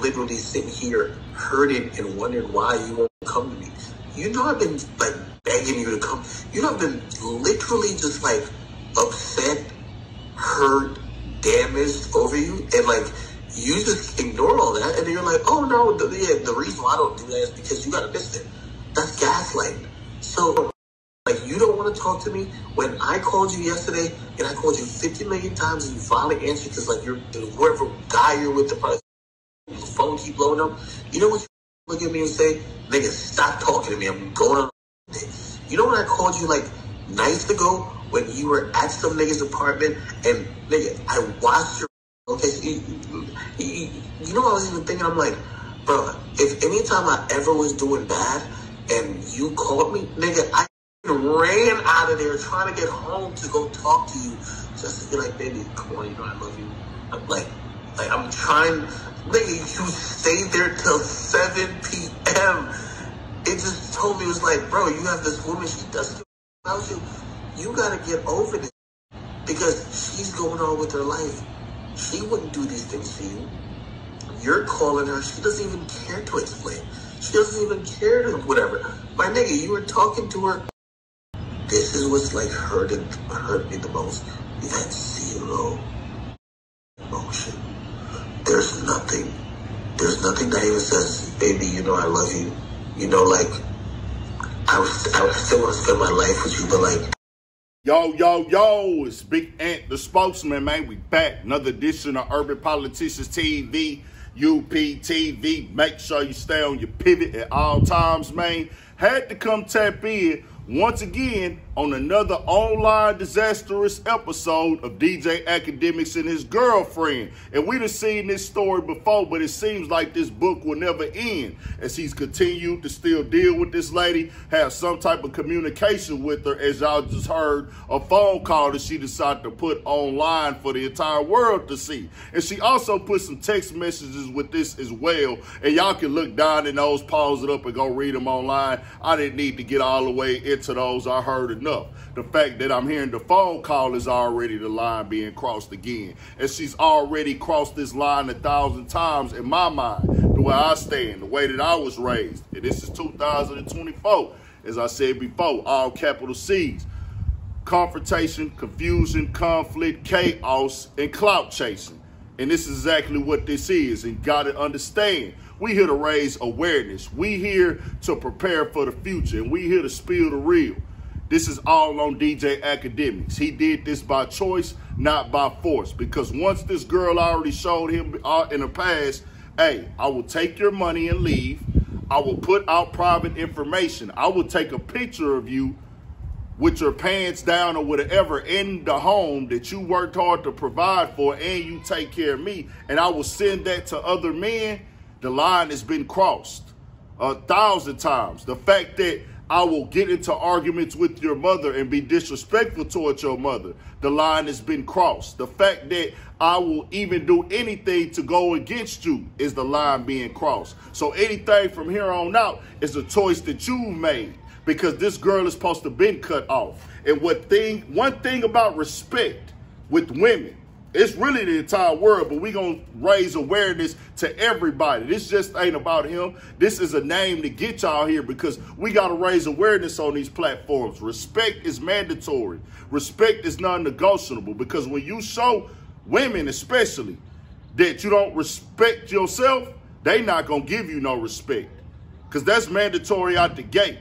literally sitting here hurting and wondering why you won't come to me. You know I've been like begging you to come. You know I've been literally just like upset, hurt, damaged over you, and like you just ignore all that, and you're like, oh no, the, yeah, the reason why I don't do that is because you gotta miss it. That's gaslighting. So like you don't want to talk to me when I called you yesterday and I called you 50 million times and you finally answered because like you're whoever guy you're with the keep blowing up. You know what? You look at me and say, "Nigga, stop talking to me. I'm going on." You know when I called you like nights ago when you were at some nigga's apartment and nigga, I watched your okay. So you, you, you know I was even thinking? I'm like, bro, if anytime I ever was doing bad and you called me, nigga, I ran out of there trying to get home to go talk to you just to be like, baby, come on, you know I love you. I'm like, like I'm trying, nigga, you stayed there till 7 p.m. It just told me, it was like, bro, you have this woman, she doesn't about you. You gotta get over this because she's going on with her life. She wouldn't do these things to you. You're calling her, she doesn't even care to explain. She doesn't even care to whatever. My nigga, you were talking to her this is what's like hurting hurt me the most. You've had zero emotion. There's nothing. There's nothing that even says, baby, you know I love you. You know, like I was I still want to spend my life with you, but like Yo, yo, yo, it's Big Ant, the spokesman, man. We back. Another edition of Urban Politicians TV, UPTV. Make sure you stay on your pivot at all times, man. Had to come tap in once again on another online disastrous episode of DJ Akademiks and his girlfriend. And we'd have seen this story before, but it seems like this book will never end as he's continued to still deal with this lady, have some type of communication with her, as y'all just heard a phone call that she decided to put online for the entire world to see. And she also put some text messages with this as well. And y'all can look down in those, pause it up, and go read them online. I didn't need to get all the way into those. I heard enough The fact that I'm hearing the phone call is already the line being crossed again. And she's already crossed this line a thousand times in my mind, the way I stand, the way that I was raised. And this is 2024. As I said before, all capital C's. Confrontation, confusion, conflict, chaos, and clout chasing. And this is exactly what this is. And got to understand, we here to raise awareness. We here to prepare for the future. And we here to spill the real. This is all on DJ Akademiks. He did this by choice, not by force. Because once this girl already showed him uh, in the past, hey, I will take your money and leave. I will put out private information. I will take a picture of you with your pants down or whatever in the home that you worked hard to provide for and you take care of me. And I will send that to other men. The line has been crossed a thousand times. The fact that I will get into arguments with your mother and be disrespectful towards your mother. The line has been crossed. The fact that I will even do anything to go against you is the line being crossed. So anything from here on out is a choice that you've made because this girl is supposed to been cut off. And what thing, one thing about respect with women it's really the entire world, but we gonna raise awareness to everybody. This just ain't about him. This is a name to get y'all here because we gotta raise awareness on these platforms. Respect is mandatory. Respect is non-negotiable because when you show women especially that you don't respect yourself, they not gonna give you no respect. Because that's mandatory out the gate.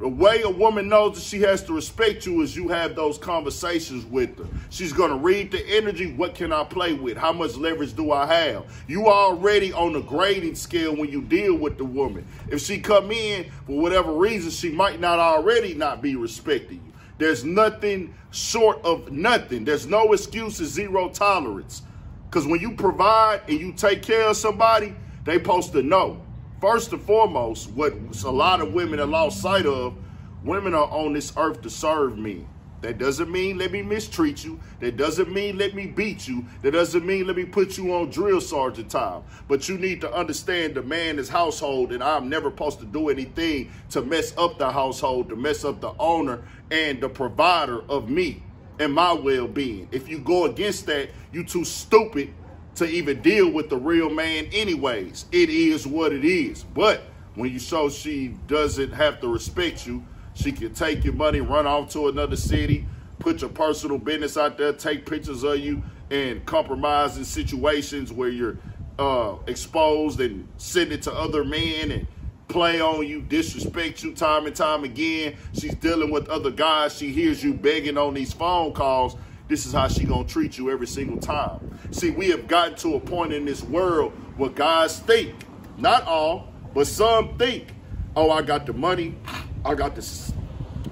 The way a woman knows that she has to respect you is you have those conversations with her. She's going to read the energy. What can I play with? How much leverage do I have? You already on the grading scale when you deal with the woman. If she come in for whatever reason, she might not already not be respecting you. There's nothing short of nothing. There's no excuses, zero tolerance. Because when you provide and you take care of somebody, they supposed to know first and foremost, what a lot of women have lost sight of, women are on this earth to serve me. That doesn't mean let me mistreat you. That doesn't mean let me beat you. That doesn't mean let me put you on drill sergeant time. But you need to understand the man is household and I'm never supposed to do anything to mess up the household, to mess up the owner and the provider of me and my well-being. If you go against that, you too stupid to even deal with the real man anyways. It is what it is. But when you show she doesn't have to respect you, she can take your money, run off to another city, put your personal business out there, take pictures of you, and compromise in situations where you're uh, exposed and send it to other men and play on you, disrespect you time and time again. She's dealing with other guys. She hears you begging on these phone calls. This is how she gonna treat you every single time. See, we have gotten to a point in this world where guys think, not all, but some think, oh, I got the money, I got the,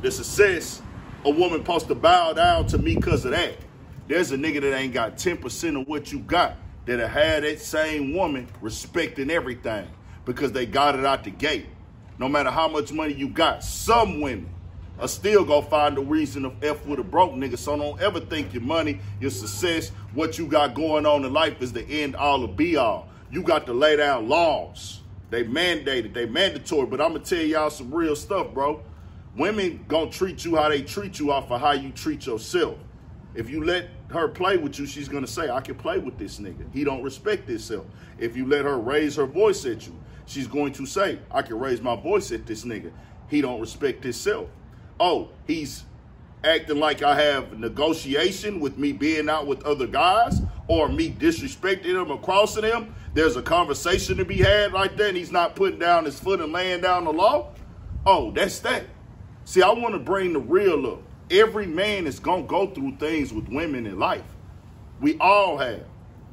the success. A woman supposed to bow down to me because of that. There's a nigga that ain't got 10% of what you got that'll have that same woman respecting everything because they got it out the gate. No matter how much money you got, some women are still gonna find a reason to F with a broke nigga. So don't ever think your money, your success, what you got going on in life is the end all or be all. You got to lay down laws. They mandated, they mandatory, but I'm gonna tell y'all some real stuff, bro. Women gonna treat you how they treat you off of how you treat yourself. If you let her play with you, she's gonna say, I can play with this nigga. He don't respect himself. If you let her raise her voice at you, she's going to say, I can raise my voice at this nigga. He don't respect himself. Oh, he's acting like I have negotiation with me being out with other guys or me disrespecting him or crossing him. There's a conversation to be had like that and he's not putting down his foot and laying down the law. Oh, that's that. See, I want to bring the real up. Every man is going to go through things with women in life. We all have.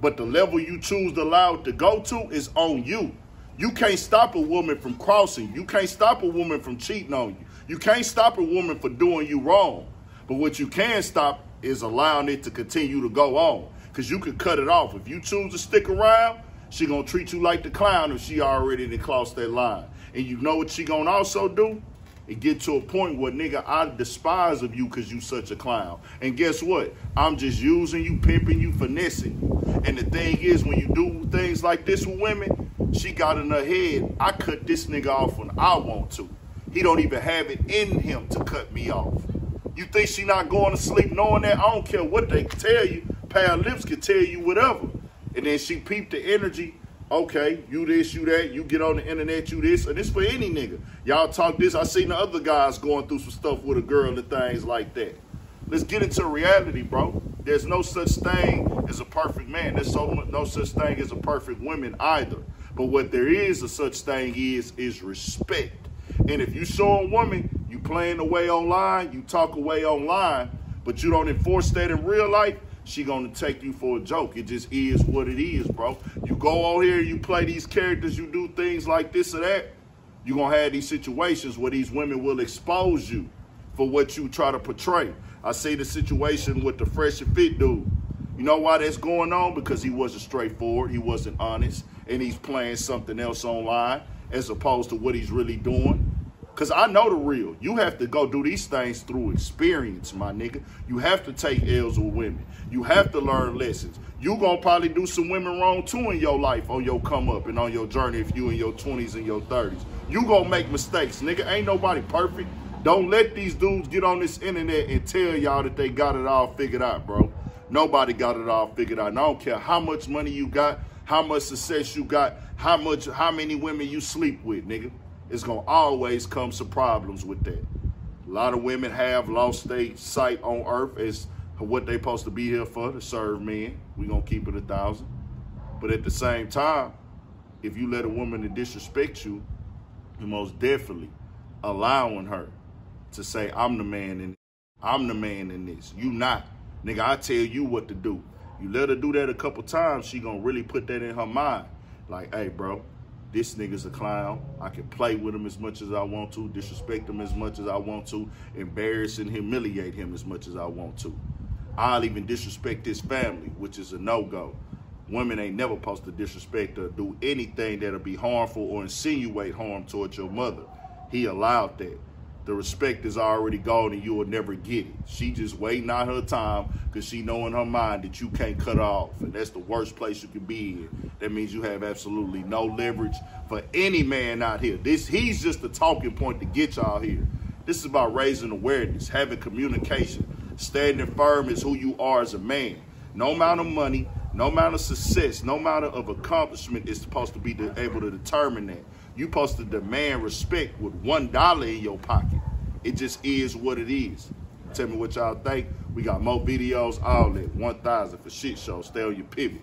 But the level you choose to allow it to go to is on you. You can't stop a woman from crossing. You can't stop a woman from cheating on you. You can't stop a woman for doing you wrong. But what you can stop is allowing it to continue to go on. Because you can cut it off. If you choose to stick around, she gonna treat you like the clown if she already crossed that line. And you know what she gonna also do? It get to a point where nigga I despise of you because you such a clown. And guess what? I'm just using you, pimping you, finessing. And the thing is, when you do things like this with women, she got in her head, I cut this nigga off when I want to. He don't even have it in him to cut me off. You think she not going to sleep knowing that? I don't care what they tell you. Pale lips can tell you whatever. And then she peeped the energy okay, you this, you that, you get on the internet, you this, and this for any nigga. Y'all talk this. I seen the other guys going through some stuff with a girl and things like that. Let's get into reality, bro. There's no such thing as a perfect man. There's so no such thing as a perfect woman either. But what there is a such thing is is respect. And if you show a woman you playing away online, you talk away online, but you don't enforce that in real life, she gonna take you for a joke. It just is what it is, bro. You go out here, you play these characters, you do things like this or that, you're gonna have these situations where these women will expose you for what you try to portray. I see the situation with the fresh and fit dude. You know why that's going on? Because he wasn't straightforward, he wasn't honest, and he's playing something else online as opposed to what he's really doing. Cause I know the real. You have to go do these things through experience, my nigga. You have to take L's with women. You have to learn lessons. You gonna probably do some women wrong too in your life on your come up and on your journey if you in your 20s and your 30s. You gonna make mistakes, nigga. Ain't nobody perfect. Don't let these dudes get on this internet and tell y'all that they got it all figured out, bro. Nobody got it all figured out. And I don't care how much money you got, how much success you got, how much, how many women you sleep with, nigga it's to always come some problems with that. A lot of women have lost their sight on earth as what they supposed to be here for, to serve men. we to keep it a thousand. But at the same time, if you let a woman to disrespect you, you most definitely allowing her to say, I'm the man in I'm the man in this. You not. Nigga, I tell you what to do. You let her do that a couple times, she gonna really put that in her mind. Like, hey, bro, this nigga's a clown. I can play with him as much as I want to, disrespect him as much as I want to, embarrass and humiliate him as much as I want to. I'll even disrespect his family, which is a no-go. Women ain't never supposed to disrespect or do anything that'll be harmful or insinuate harm towards your mother. He allowed that the respect is already gone and you will never get it. She just waiting on her time because she know in her mind that you can't cut off. And that's the worst place you can be in. That means you have absolutely no leverage for any man out here. This He's just the talking point to get y'all here. This is about raising awareness, having communication, standing firm as who you are as a man. No amount of money, No amount of success, no amount of accomplishment is supposed to be able to determine that. You supposed to demand respect with one dollar in your pocket. It just is what it is. Tell me what y'all think. We got more videos, all that. 1,000 for shit show. Stay on your pivot.